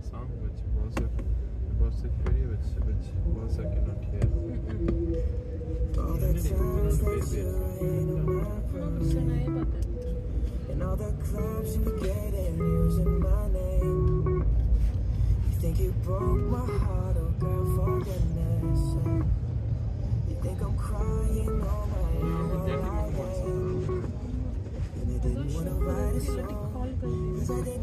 the song but was it was it video which which was I cannot hear. In all the clubs you get in using my name. You think you broke my heart, oh girl, for goodness You think I'm crying all my own, I ain't You didn't wanna write a song. Cause I didn't